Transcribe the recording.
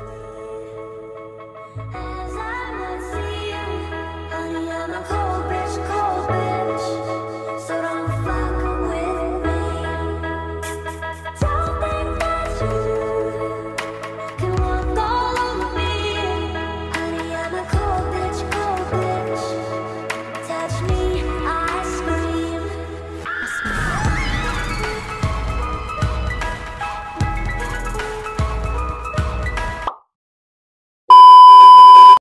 Yeah.